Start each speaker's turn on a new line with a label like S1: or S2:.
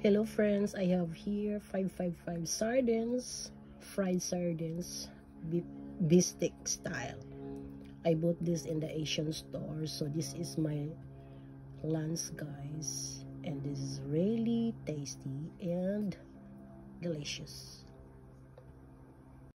S1: Hello friends, I have here 555 sardines, fried sardines, bistek style. I bought this in the Asian store, so this is my lunch guys. And this is really tasty and delicious.